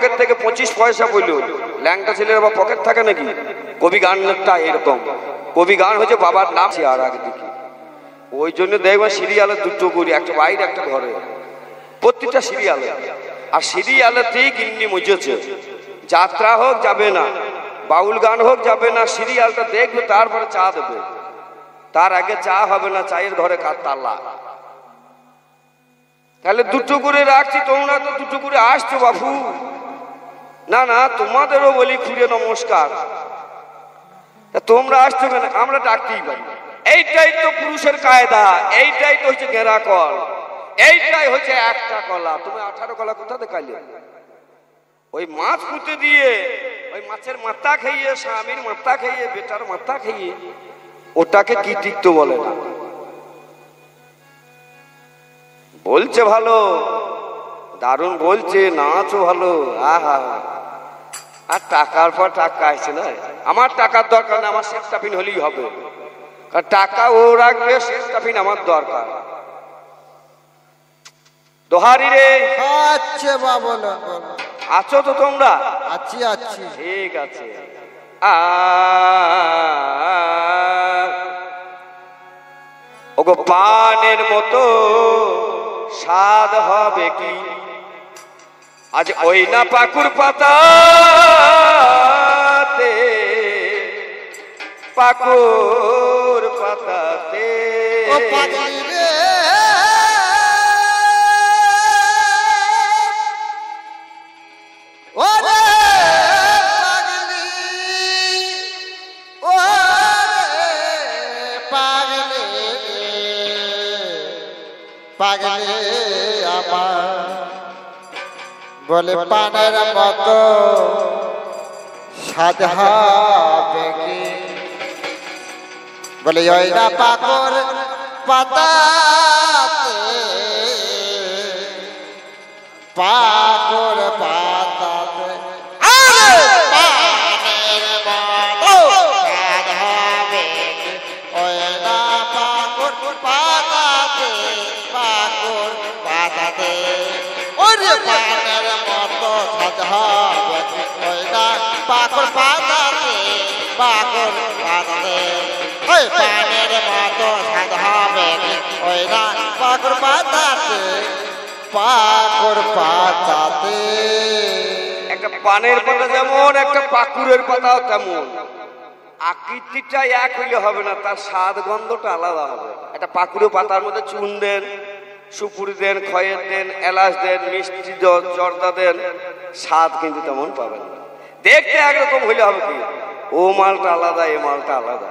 Pocket থেকে পঁচিশ পয়সা বলল ল্যাংটা ছেলের আবার পকেট থাকে নাকি? কবি গানটা এরকম। কবি গান হচ্ছে বাবার নাম সে আর একদিকে ওই জন্য দেখবেন সিরিয়ালে দুটো করি, একটা বাইরে, একটা ঘরে। প্রত্যেকটা সিরিয়ালে। আর সিরিয়ালেতেই গিন্নি মুজেছে। যাত্রা হোক যাবে না, বাউল গান হোক যাবে না, সিরিয়ালটা দেখবে, তারপরে চা দেবে। তার আগে চা হবে না, চায়ের ঘরে কার তাল্লা তাহলে দুটো করে রাখছি, তোমরা তো দুটো করে আসছো বাবু না না, তোমাদেরও বলি খুঁড়ে নমস্কার। তোমরা আসছো কেন? আমরা ডাকতেই পারি। এইটাই তো পুরুষের কায়দা, এইটাই তো হচ্ছে ঘেরা কল, এইটাই হচ্ছে একটা কলা। তুমি আঠারো কলা কোথা দেখাইলে ওই মাছ পুঁতে দিয়ে, ওই মাছের মাথা খাইয়ে স্বামীর মাথা খাইয়ে বেটার মাথা খাইয়ে ওটাকে কি টিকতো বলে না। বলছে ভালো, দারুণ বলছে, নাচও ভালো আহা। আর টাকার পর টাকা আসছে না? আমার টাকার দরকার না আমার শেষ টাফিন হলেই হবে। কারণ টাকা ও রাখবে শেষ টাফিন আমার দরকার। দোহারি রে। আচ্ছা বা বলো বলো। আছো তো তোমরা? আছি আছি। ঠিক আছে। আ ওগো পানের মতো স্বাদ হবে কি? আজ ওই না পাকুর পাতাতে পাকুর পাতাতে। ও পাগলি রে। পাগলি। আমার। বলে পানের মতো কি বলে ওই না পাকর পাতাতে পাকর পাতাতে পাকর পাতাতে পানের মতো পাকর পাতাতে পাকর পাতাতে একটা পানের পাতা যেমন, একটা পাকুরের পাতাও তেমন। আকৃতিটা এক হইলে হবে না, তার স্বাদ গন্ধটা আলাদা হবে। একটা পাকুড়ে পাতার মধ্যে চুন দেন, সুপুরি দেন, খয়ের দেন, এলাচ দেন, মিষ্টি জর্দা দেন, স্বাদ কিন্তু তেমন পাবেন দেখতে একরকম হইলে হবে কি? ও মালটা আলাদা, এ মালটা আলাদা।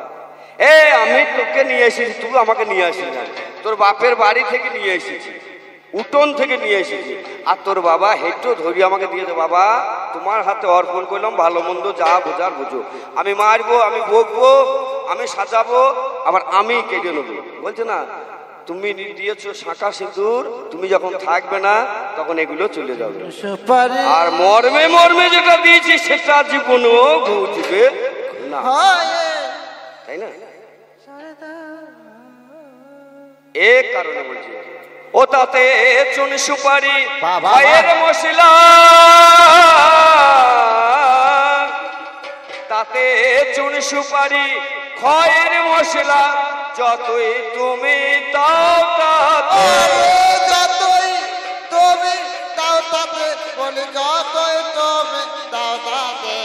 এ আমি তোকে নিয়ে এসেছি তুই আমাকে নিয়ে আসিস না। তোর বাপের বাড়ি থেকে নিয়ে এসেছি উঠোন থেকে নিয়ে এসেছি। আর তোর বাবা হেঁটো ধরি আমাকে দিয়েছে বাবা তোমার হাতে অর্পণ করলাম ভালো মন্দ যা বোঝার বুঝো। আমি মারবো আমি বকবো আমি সাজাবো আবার আমি কেটে নেব। বলছে না তুমি দিয়েছ শাঁখা সিঁদুর তুমি যখন থাকবে না তখন এগুলো চলে যাবে। আর মর্মে মর্মে যেটা দিয়েছি সেটা জীবনও বুঝবে না। তাই না? এ কারণে বলছি। ও তাতে চুন সুপারি ভাইয়ের। মশলা। তাতে চুন সুপারি খয়ের মশলা যতই তুমি দাও যতই তুমি দাও তাতে বলি যতই তুমি দাও তাতে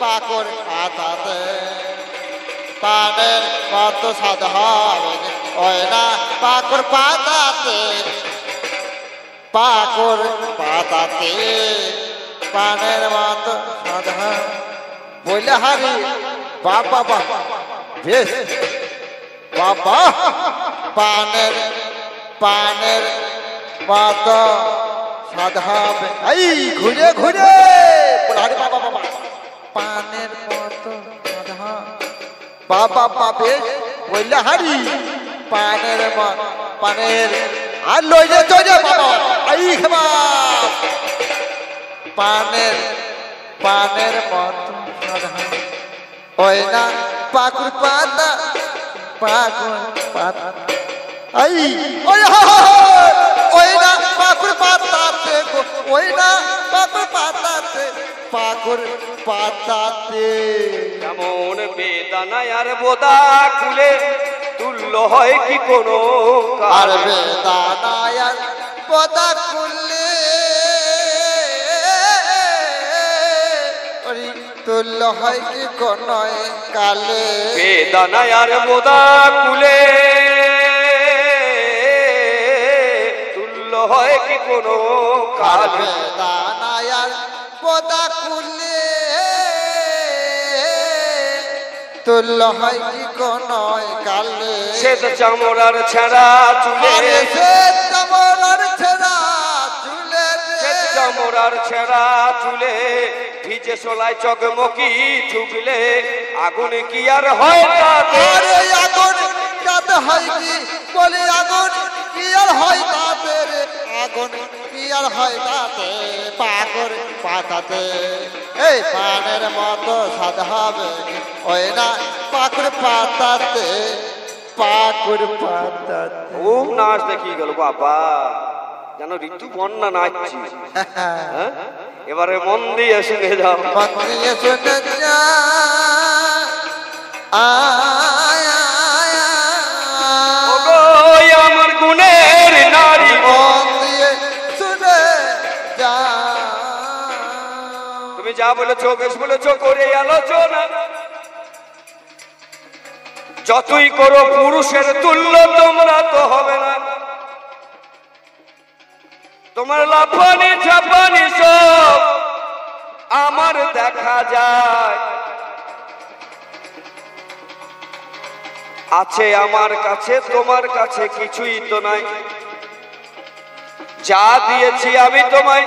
পাকর খাতাতে। পানের কত হবে না পাকর পাতাতে পাকর পাতাতে, পানের মতো স্বাদ হবে বলে হারি, বাবা বাবা, বেশ। বাবা, পানের পানের পাত সাধাবে এই, ঘুরে ঘুরে। আরে বাবা বাবা। পানের পাত সাধা বাবা পাবে বললে হারি। পানের পানের আর লইলে চলে বাবা এই খেবা পানের পানের মত ওই না, পাকুর পাতা পাকুর পাতা। আই, ওই হা! ওই না, পাকুর পাতাতে ওই না, পাকুর পাতা পাকুর পাতাতে। যেমন বেদানায় আর বোদা কুলে তুল্য হয় কি কোনো আর বেদানায়ার পদা খুললে তুল্য হয় কি কোন কালে? বেদানায় আর বোদা কুলে তুল্য হয় কি কোনো কাল? বেদানায়ার পদা খুললে তুল্য হয় কি কোন কালে? শ্বেত চামড়ার ছেঁড়া চুলে। সে তোমার ছেড়া চুলে শ্বেত চামড়ার ছেঁড়া চুলে ভিজে সোলায় চকমকি ঠুকলে। আগুনে কি আর হয় আগুন হয় কি? বলি আগুন কি আর হয় আগুন কি আর হয় তাতে পাগর পাতাতে। এই পানের মতো সাদ হবে ওই না পাকুর পাতাতে পাকুর পাতাতে। খুব নাচ দেখিয়ে গেল বাবা? যেন ঋতু বন্যা নাচছি। হ্যাঁ? এবারে মন দিয়ে শুনে যাও। মন্দিরে শুনে যা। আয়, আয়, আয়। ওগো, আমার গুণের যা বলেছ, বেশ বলেছ, করে আলোচনা। যতই করো, পুরুষের তুল্য তোমরা তো হবে না। তোমার লাফানি, ঝাপানি সব আমার দেখা যায়। আছে আমার কাছে, তোমার কাছে কিছুই তো নাই। যা দিয়েছি আমি তোমায়।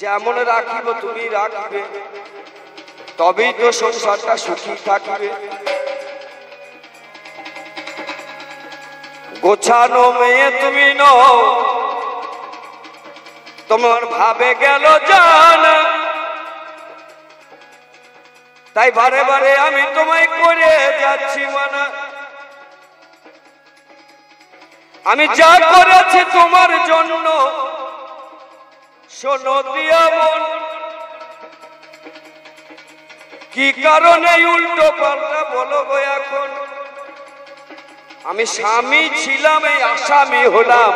যেমন রাখিব তুমি রাখবে, তবেই তো সংসারটা সুখী থাকবে। গোছানো মেয়ে তুমি নও, তোমার ভাবে গেল জান। তাই বারে বারে আমি তোমায় করে যাচ্ছি মানা। আমি যা করেছি তোমার জন্য শোনো দিয়া মন কি কারণে উল্টো পাল্টা বলো গো এখন? আমি স্বামী ছিলাম, এই আসামি হলাম।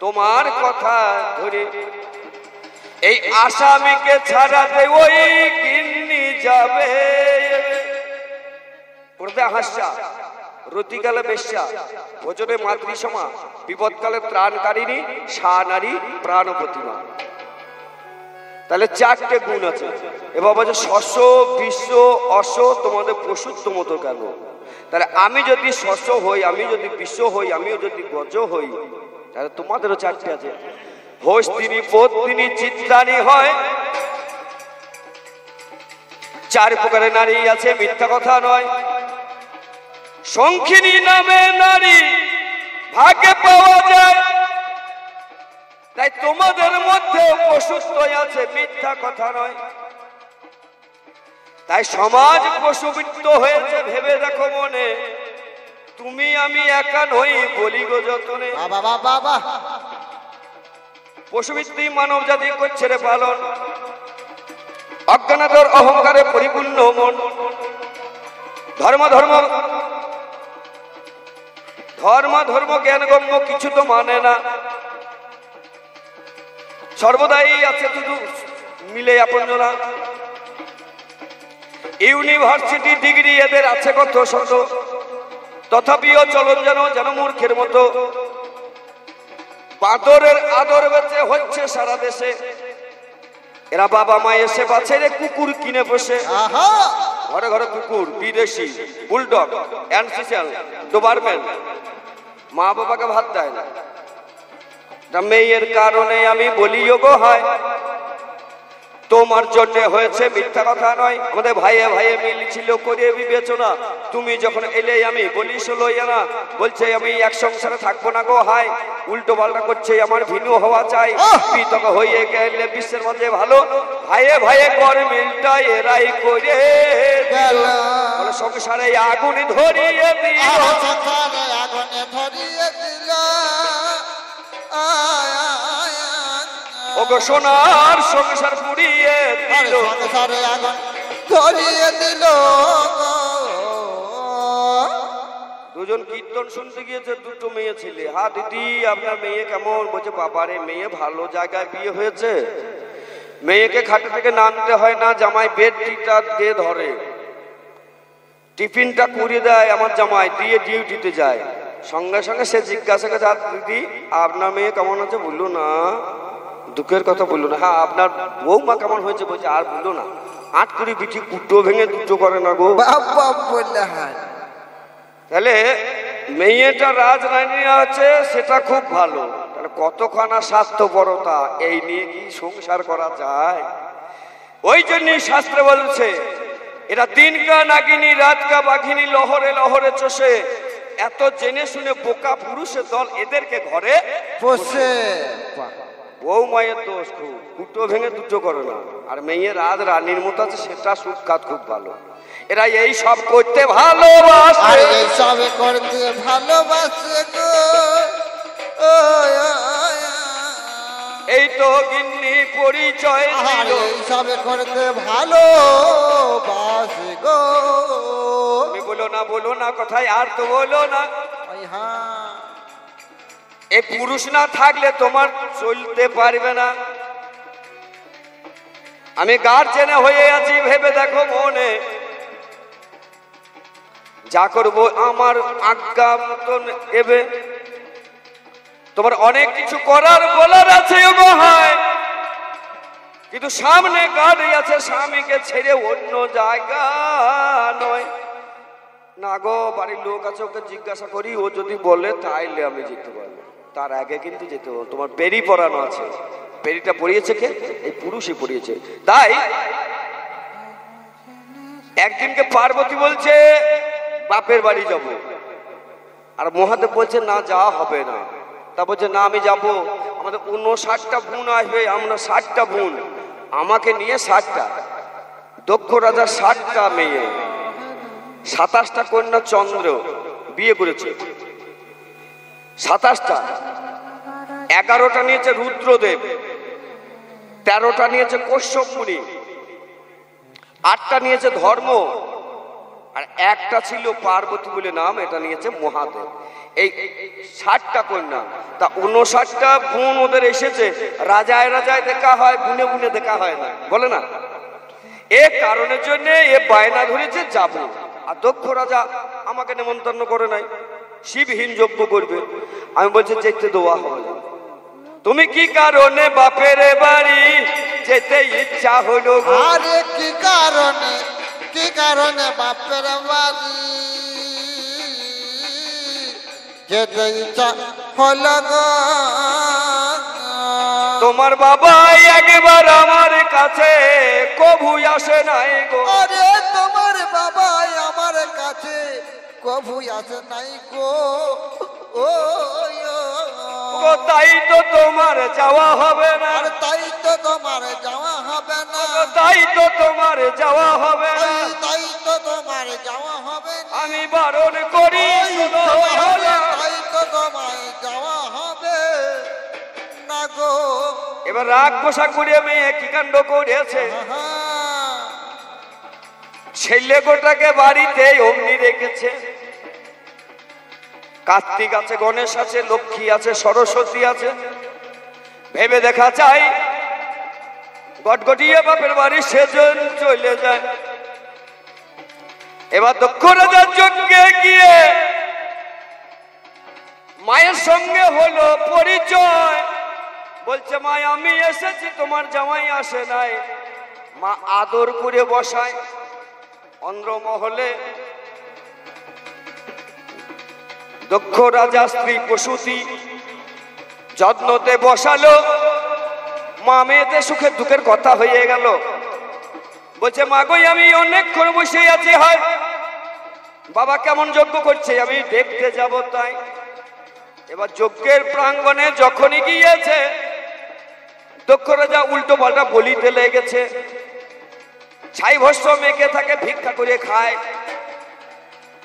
তোমার কথা ধরে এই আসামিকে ছাড়াতে ওই গিন্নি যাবে। পড়তে হাসা রতিকালে বেশ্যা, ভোজনে মাতৃসমা, বিপদকালে ত্রাণকারিণী, সা নারী, প্রাণ প্রতিমা। তাহলে চারটে গুণ আছে। এবার বলছে শস্য, বিশ্ব অস তোমাদের মতো কেন? তাহলে আমি যদি শস্য হই, আমি যদি বিশ্ব হই, আমিও যদি গজ হই, তাহলে তোমাদেরও চারটে আছে। হোস তিনি পত্নী চিত্রানি হয়। চার প্রকারের নারী আছে, মিথ্যা কথা নয়। সংখিনী নামে নারী ভাগ্যে পাওয়া যায়। তাই তোমাদের মধ্যে পশুত্ব আছে মিথ্যা কথা নয়। তাই সমাজ পশুবৃত্ত হয়েছে ভেবে দেখো মনে। তুমি আমি একা নই বলি গো যতনে। বাবা বাবা বাবা পশুবৃত্তি মানব জাতি করছে রে পালন। অজ্ঞানাদর অহংকারে পরিপূর্ণ মন। ধর্ম ধর্ম ধর্ম ধর্ম জ্ঞানগম্য কিছু তো মানে না। সর্বদাই আছে শুধু মিলে আপনজনা। ইউনিভার্সিটি ডিগ্রি এদের আছে কত শত। তথাপিও চলন যেন যেন মূর্খের মতো। বাদরের আদর বেঁচে হচ্ছে সারা দেশে। এরা বাবা মা এসে বাছে কুকুর কিনে বসে আহা! ঘরে ঘরে কুকুর, বিদেশি, বুলডগ অ্যান্সিসেল ডোবারম্যান। মা বাবাকে ভাত দেয় না। মেয়ের কারণে আমি বলিও গো হয়। তোমার জন্য হয়েছে মিথ্যা কথা নয়। আমাদের ভাইয়ে ভাইয়ে মিল ছিল করে বিবেচনা। তুমি যখন এলে আমি বলি লইয়া না বলছে আমি এক সংসারে থাকব না গো হাই উল্টো পাল্টা করছে আমার ভিনু হওয়া চাই। বিতক হয়ে গেলে বিশ্বের মাঝে ভালো। ভাইয়ে ভাইয়ে কর মিলটা এরাই করে সংসারে আগুন ধরিয়ে দিল। সংসারে আগুনে ধরিয়ে দিল। ওগো সোনার সংসার পুড়িয়ে দিল। সংসারে আগুন ধরিয়ে দিল দুজন কীর্তন শুনতে গিয়েছে দুটো মেয়ে ছেলে। হ্যাঁ দিদি আপনার মেয়ে কেমন? বলছে বাবারে মেয়ে ভালো জায়গায় বিয়ে হয়েছে। মেয়েকে খাটে থেকে নামতে হয় না জামাই বেড টিটা দিয়ে ধরে। টিফিনটা কুড়িয়ে দেয় আমার জামাই দিয়ে ডিউটিতে যায়। সঙ্গে সঙ্গে সে জিজ্ঞাসা করছে "আর দিদি আপনার মেয়ে কেমন আছে? বলল না। দুঃখের কথা বলল না। হ্যাঁ আপনার বৌমা কেমন হয়েছে বলছে? আর বলল না। আট কুড়ি বিটি কুটো ভেঙে দুটো করে না গো। হয়। তাহলে মেয়েটা রাজরানী আছে সেটা খুব ভালো। তাহলে কতখানা স্বাস্থ্যপরতা? এই নিয়ে কি সংসার করা যায়? ওই জন্যই শাস্ত্রে বলছে এরা দিনকা নাগিনী রাতকা বাঘিনী লহরে লহরে চষে। এত জেনে শুনে বোকা পুরুষের দল এদেরকে ঘরে পোষে। বউ মায়ের দোষ খুব। দুটো ভেঙে দুটো করে না। আর মেয়ে রাজ রানীর মতো আছে সেটা সুখাত খুব ভালো। এরা এই সব করতে ভালোবাসে। এই সবে করতে ভালোবাসে গো। এই তো গিন্নি পরিচয় দিল। এই সবে করতে ভালোবাসে গো। তুমি বলো না বলো না কথায় আর তো বলো না। হ্যাঁ। এই পুরুষ না থাকলে তোমার চলতে পারবে না। আমি গার্জেনে হয়ে আছি, ভেবে দেখো মনে। যা করব আমার আজ্ঞা মতন এবে। তোমার অনেক কিছু করার বলার আছে কিন্তু সামনে গাড়ি আছে, স্বামীকে ছেড়ে অন্য জায়গা নয়। না গো, বাড়ির লোক আছে, ওকে জিজ্ঞাসা করি, ও যদি বলে তাইলে আমি যেতে পারব। তার আগে কিন্তু যেতে পারব তোমার বেরি পরানো আছে। বেরিটা পরিয়েছে কে? এই পুরুষই পরিয়েছে। তাই একদিনকে পার্বতী বলছে, বাপের বাড়ি যাব। আর মহাদেব বলছে, না, যাওয়া হবে না। তা বলছে, না, আমি যাব। আমাদের উনষাটটা বোন আসবে আমরা ষাটটা বোন। আমাকে নিয়ে ষাটটা। দক্ষ রাজা ষাটটা মেয়ে। সাতাশটা কন্যা চন্দ্র বিয়ে করেছে। সাতাশটা। এগারোটা নিয়েছে রুদ্রদেব, তেরোটা নিয়েছে কশ্যপ মুনি আটটা নিয়েছে ধর্ম, আর একটা ছিল পার্বতী বলে নাম, এটা নিয়েছে মহাদেব। এই ষাটটা কন্যা, তা উনষাটটা বোন ওদের এসেছে। রাজায় রাজায় দেখা হয় বুনে বুনে দেখা হয় না। বলে না? এ কারণের জন্য এ বায়না ধরেছে যাব। আর দক্ষ রাজা আমাকে নেমন্তন্ন করে নাই। শিবহীন যজ্ঞ করবে। আমি বলছি যেতে দোয়া হবে। তুমি কি কারণে বাপের বাড়ি যেতে ইচ্ছা হলো? আরে কি কারণে? কি কারণে বাপের বাড়ি যেতে ইচ্ছা হলো গো? তোমার বাবা একবার আমার কাছে কভু আসে নাই গো। কভু আসে নাই গো ও তাই তো তোমার যাওয়া হবে না। আর তাই তো তোমার যাওয়া হবে না। তাই তো তোমার যাওয়া হবে না। তাই তো তোমার যাওয়া হবে আমি বারণ করি। তাই তো তোমার যাওয়া হবে না গো। এবার রাগ পোশাক করিয়ে মেয়ে কি কাণ্ড করেছে? ছেলে গোটাকে বাড়িতে অমনি রেখেছে। কার্তিক আছে, গণেশ আছে, লক্ষ্মী আছে, সরস্বতী আছে। ভেবে দেখা চাই গটগটিয়ে বাপের বাড়ি সেজন চলে যায়। এবার দক্ষ রাজার যজ্ঞে গিয়ে মায়ের সঙ্গে হলো পরিচয়। বলছে, মা, আমি এসেছি, তোমার জামাই আসে নাই। মা আদর করে বসায় অন্ধ্রমহলে দক্ষ রাজা স্ত্রী প্রসূতি, যত্নতে বসালো মা মেয়েতে সুখের দুঃখের কথা হয়ে গেল। বলছে, মা গই আমি অনেকক্ষণ বসে আছি, হয়। বাবা কেমন যজ্ঞ করছে, আমি দেখতে যাব তাই। এবার যজ্ঞের প্রাঙ্গণে যখনই গিয়েছে, দক্ষ রাজা উল্টো পাল্টা বলিতে লেগেছে। ছাই ভস্য মেখে থাকে, ভিক্ষা করে খায়।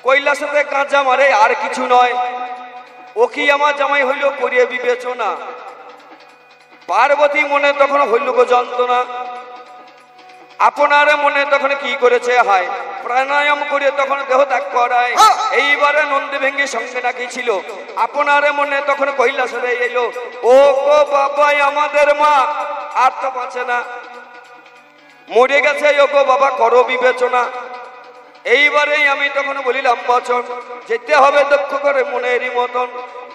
কৈলাসতে কাঁচা মারে আর কিছু নয়। ও কি আমার জামাই হইল করিয়ে বিবেচনা? পার্বতী মনে তখন হইল গো যন্ত্রণা। আপনার মনে তখন কি করেছে হায়? প্রাণায়াম করে তখন দেহ ত্যাগ করায়। এইবারে নন্দী ভেঙ্গি সঙ্গে নাকি ছিল? আপনার মনে তখন কৈলাসে এলো। ও গো বাবাই আমাদের মা! আর তো বাঁচে না। মরে গেছে ও গো বাবা করো বিবেচনা। এইবারেই আমি তখন বলিলাম বচন যেতে হবে দক্ষ করে মনেরই মতন।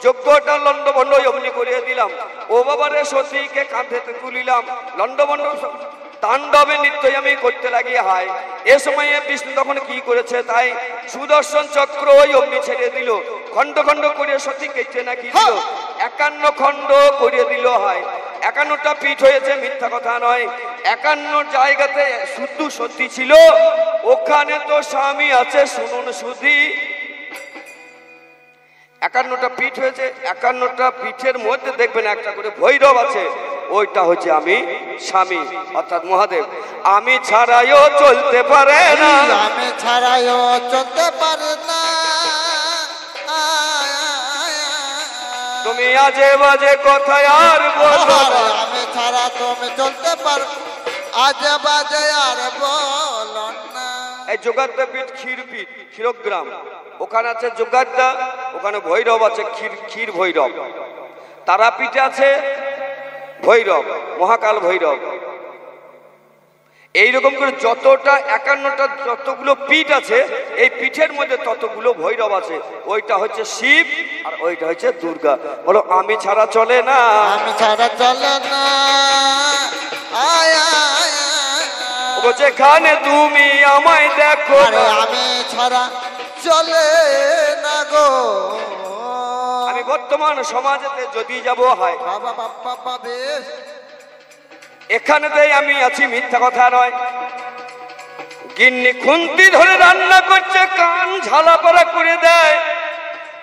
যোগ্যটা লন্ডভণ্ড অগ্নি করিয়ে দিলাম। ও বাবারে শশীকে কাঁধেতে তুলিলাম। লন্ডভণ্ড তাণ্ডবে নিত্যই আমি করতে লাগিয়ে হাই এ সময়ে বিষ্ণু তখন কি করেছে তাই সুদর্শন চক্র ওই অগ্নি ছেড়ে দিল। খণ্ড খণ্ড করে সতী কেটে নাকি দিল? একান্ন খণ্ড করিয়ে দিল হয়। একান্নটা পিঠ হয়েছে মিথ্যা কথা নয়। একান্ন জায়গাতে শুদ্ধ সত্যি ছিল। ওখানে তো স্বামী আছে শুনুন শুধি। একান্নটা পিঠ হয়েছে একান্নটা পিঠের মধ্যে দেখবেন একটা করে ভৈরব আছে। ওইটা হচ্ছে আমি স্বামী অর্থাৎ মহাদেব। আমি ছাড়াইও চলতে পারে না। আমি ছাড়াইও চলতে পারে না। তুমি আজে বাজে কথায় আর বলো তুমি চলতে পার। আজ বাজে আর বল এই যোগাদ্দা পিঠ, ক্ষীর পীঠ, ক্ষীরগ্রাম। ওখানে আছে যোগাদ্দা ওখানে ভৈরব আছে ক্ষীর ক্ষীর ভৈরব। তারাপীঠে আছে ভৈরব, মহাকাল ভৈরব। এইরকম করে যতটা একান্নটা যতগুলো পিঠ আছে এই পিঠের মধ্যে ততগুলো ভৈরব আছে ওইটা হচ্ছে শিব আর ওইটা হচ্ছে দুর্গা বলো আমি ছাড়া চলে না আমি ছাড়া চলে না আয়, আয়, ও যেখানে তুমি আমায় দেখো আমি ছাড়া চলে না গো আমি বর্তমান সমাজেতে যদি যাব হয় বাবা বাপ্পা বেশ এখানেতেই আমি আছি, মিথ্যা কথা নয়। গিন্নি খুন্তি ধরে রান্না করছে, কান ঝালাপালা করে দেয়।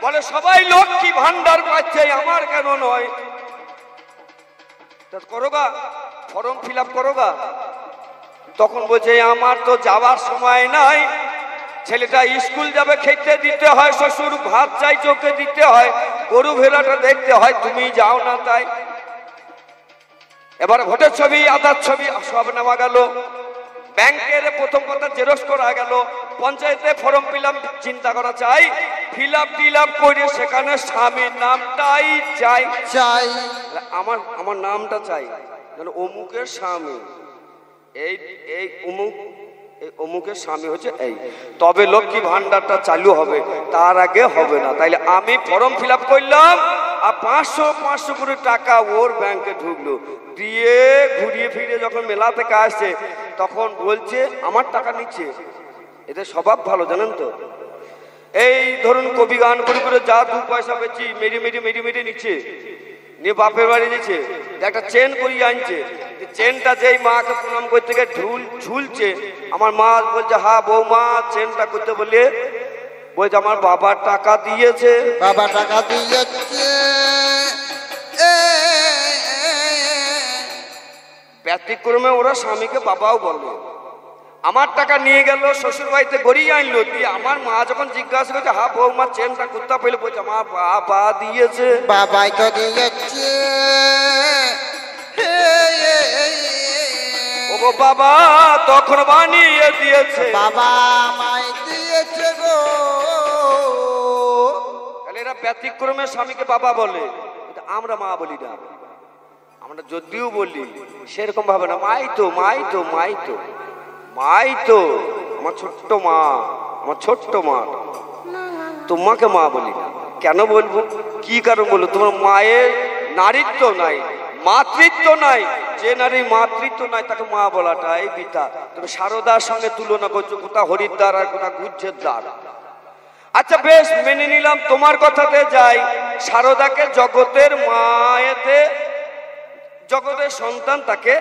বলে, সবাই লক্ষ্মী ভান্ডার পাচ্ছে আমার কেন নয়? করোগা ফর্ম ফিল আপ করোগা তখন বলছে আমার তো যাওয়ার সময় নাই। ছেলেটা স্কুল যাবে, খেতে দিতে হয়, শ্বশুর ভাত চাই, চোখে দিতে হয়, গরু ভেড়াটা দেখতে হয়, তুমি যাও না তাই। এবার ভোটের ছবি আধার ছবি সব নেওয়া গেল। ব্যাংকের প্রথম কথা জেরক্স করা গেল। পঞ্চায়েতে ফর্ম ফিল চিন্তা করা চাই। ফিল আপ টিল আপ করে সেখানে স্বামীর নামটাই চাই। চাই। আমার আমার নামটা চাই। অমুকের স্বামী এই এই অমুক এই অমুকের স্বামী হচ্ছে এই। তবে লক্ষ্মী ভান্ডারটা চালু হবে তার আগে হবে না। তাইলে আমি ফর্ম ফিল আপ করলাম আর পাঁচশো পাঁচশো করে টাকা ওর ব্যাংকে ঢুকলো। দিয়ে ঘুরিয়ে ফিরে যখন মেলা থেকে আসছে তখন বলছে, আমার টাকা নিচ্ছে। এদের স্বভাব ভালো, জানেন তো? এই ধরুন কবি গান করে করে যা দু পয়সা পেয়েছি, মেরে মেরে মেরে মেরে নিচ্ছে। নিয়ে বাপের বাড়ি দিচ্ছে একটা চেন করিয়ে আনছে। চেনটা যেই মাকে প্রণাম করতে গিয়ে ঝুল ঝুলছে। আমার মা বলছে হা বৌমা চেনটা করতে বলে বলছে আমার বাবা টাকা দিয়েছে। বাবা টাকা দিয়েছে। ব্যতিক্রমে ওরা স্বামীকে বাবাও বলে। আমার টাকা নিয়ে গেল শ্বশুর বাড়িতে গড়িয়ে আনলো দিয়ে আমার মা যখন জিজ্ঞাসা করছে হা বৌমা চেনটা কোথা পেলে বলছে আমার বাবা দিয়েছে। বাবাই তো দিয়েছে। ও বাবা তখন বানিয়ে দিয়েছে। বাবা আমায় ব্যতিক্রমে স্বামীকে বাবা বলে। আমরা মা বলি না। আমরা যদিও বলি, সেরকম ভাবে না। মাই তো মাই তো মাই তো। মাই তো, আমার ছোট্ট মা, আমার ছোট্ট মা। তোমাকে মা বলি না। কেন বলব? কি কারণ বলব? তোমার মায়ের নারীত্ব নাই, মাতৃত্ব নাই। যে নারী মাতৃত্ব নাই, তাকে মা বলাটাই বিতা তুমি সারদার সঙ্গে তুলনা করছ কোথা হরিদ্বার আর কোথা গুজ্জের দ্বার আচ্ছা বেশ, মেনে নিলাম, তোমার কথাতে যাই। সারদাকে জগতের মায়েতে, জগতের সন্তান তাকে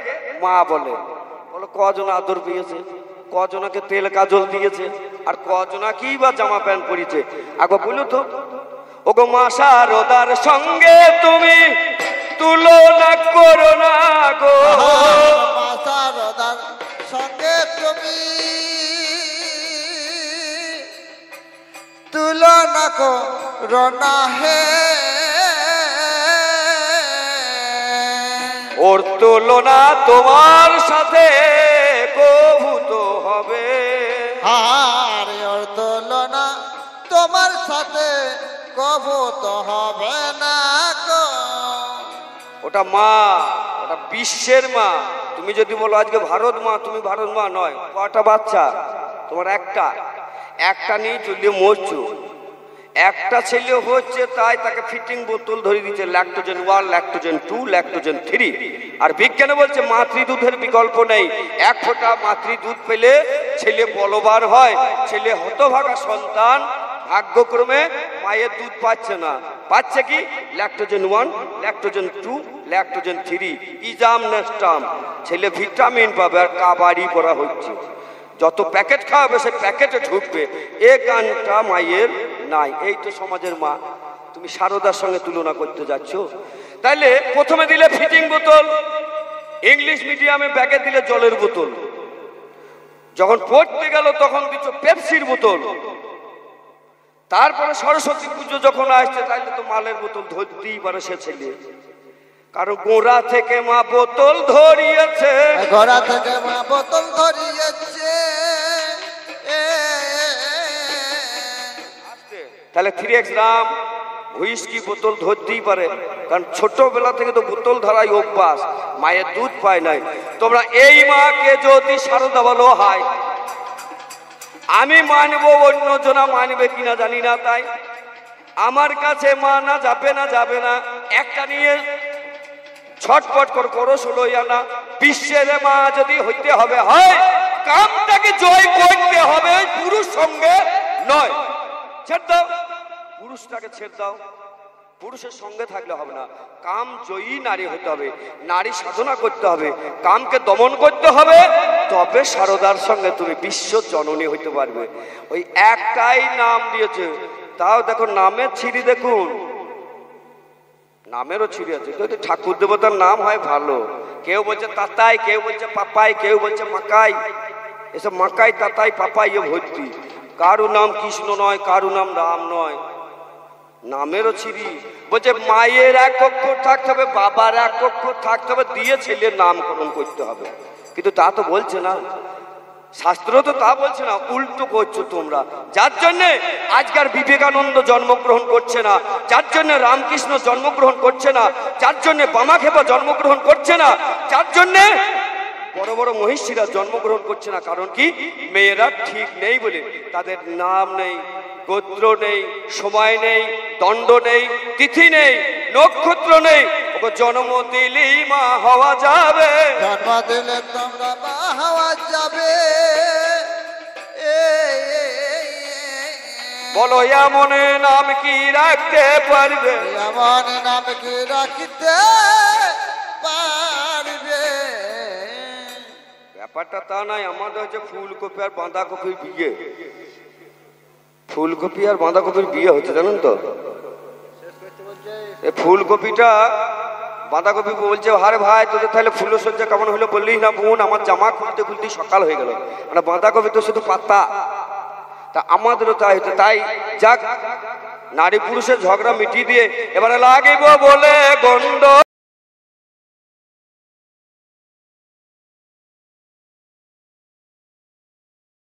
মা বলে। বলো, কজন আদর পেয়েছে কজনাকে তেল কাজল দিয়েছে? আর কজনা কি বা জামা প্যান্ট পরিয়েছে? আগো বলো তো। ওগো মা সারদার সঙ্গে তুমি তুলনা করো না গো। মাসারদার সঙ্গে তুমি তুলনা করোনা হে ওর তুলনা তোমার সাথে কবু তো হবে। আর ওর তুলনা তোমার সাথে কবু তো হবে না গো। ওটা মা ওটা বিশ্বের মা। তুমি যদি বলো আজকে ভারত মা তুমি ভারত মা নয় কটা বাচ্চা? তোমার একটা। একটা নিয়ে চলে মরছো। একটা ছেলে হচ্ছে, তাই তাকে ফিটিং বোতল ধরে দিচ্ছে Lactogen one Lactogen two Lactogen three আর বিজ্ঞানে বলছে, মাতৃদুধের বিকল্প নেই। এক ফোঁটা মাতৃদুধ পেলে ছেলে বলবার হয়। ছেলে হতভাগা সন্তান, ভাগ্যক্রমে মায়ের দুধ পাচ্ছে না। পাচ্ছে কি? Lactogen one Lactogen two Lactogen three ism Nestum. ছেলে ভিটামিন পাবে আর কাবাডি করা হচ্ছে। যত প্যাকেট খাওয়াবে, সে প্যাকেটে ঢুকবে। এ গানটা মায়ের নাই। এই তো সমাজের মা। তুমি সারদার সঙ্গে তুলনা করতে যাচ্ছ। তাইলে প্রথমে দিলে ফিটিং বোতল, ইংলিশ মিডিয়ামে ব্যাগে দিলে জলের বোতল। যখন পড়তে গেল, তখন দিচ্ছ পেপসির বোতল। তারপরে সরস্বতী পুজো যখন আসছে, তাইলে তো মালের বোতল ধরতেই পারে সে ছেলে। কারণ গোড়া থেকে মা বোতল ধরিয়েছে ঘোড়া থেকে মা বোতল ধরিয়েছে তাহলে থ্রি এক্স রাম হুইস্কি বোতল ধরতেই পারে কারণ ছোটবেলা থেকে তো বোতল ধরাই অভ্যাস মায়ের দুধ পায় নাই তোমরা এই মাকে যদি সারদা বলো হয় আমি মানবো অন্য জনা মানবে কিনা জানি না তাই আমার কাছে মা না যাবে না যাবে না একটা নিয়ে ছটপট কর, করো ষোলো আনা বিশ্বের মা, যদি হইতে হবে, হয়, কামটাকে জয় করতে হবে পুরুষ সঙ্গে নয়। ছেড় দাও। পুরুষটাকে ছেড়ে দাও। পুরুষের সঙ্গে থাকলে হবে না। কাম জয়ী নারী হতে হবে। নারী সাধনা করতে হবে। কামকে দমন করতে হবে। তবে সারদার সঙ্গে তুমি বিশ্ব জননী হইতে পারবে। ওই একটাই নাম দিয়েছে। তাও দেখো নামের ছিরি দেখুন। নামেরও ছিঁড়ি আছে। কিন্তু ঠাকুর দেবতার নাম হয় ভালো। কেউ বলছে তাতাই, কেউ বলছে পাপাই, কেউ বলছে মাকাই। এসব মাকাই, তাতাই, পাপাই এ ভর্তি। কারু নাম কৃষ্ণ নয় কারু নাম রাম নয়। নামেরও ছিরি বলছে মায়ের এক অক্ষর থাকতে হবে, বাবার এক অক্ষর থাকতে হবে, দিয়ে ছেলের নামকরণ করতে হবে। কিন্তু তা তো বলছে না। শাস্ত্র তো তা বলছে না, উল্টো করছ তোমরা। যার জন্যে আজকার বিবেকানন্দ জন্মগ্রহণ করছে না, যার জন্যে রামকৃষ্ণ জন্মগ্রহণ করছে না, যার জন্যে বামাখেপা জন্মগ্রহণ করছে না, যার জন্যে বড় বড় মহিষীরা জন্মগ্রহণ করছে না। কারণ কি? মেয়েরা ঠিক নেই বলে, তাদের নাম নেই। গোত্র নেই সময় নেই দণ্ড নেই তিথি নেই নক্ষত্র নেই। জন্ম দিলেই মা হওয়া যাবে। জন্ম দিলে তোমরা মা হওয়া যাবে। বলো এমন নাম কি রাখতে পারবে? এমন নাম কি রাখতে পারবে? ব্যাপারটা তা নয় আমাদের হচ্ছে ফুলকপি আর বাঁধাকপির বিয়ে। ফুলকপি আর বাঁধাকপির বিয়ে হচ্ছে, জানেন তো? ফুলকপিটা বাঁধাকপি বলছে, আরে ভাই, তোদের তাহলে ফুলের সজ্জা কেমন হলো বললি না বোন? আমার জামা খুলতে খুলতে সকাল হয়ে গেল। মানে বাঁধাকপি তো শুধু পাতা। তা আমাদেরও তাই হতো। তাই যাক, নারী পুরুষের ঝগড়া মিটিয়ে দিয়ে এবারে লাগিব বলে গন্ড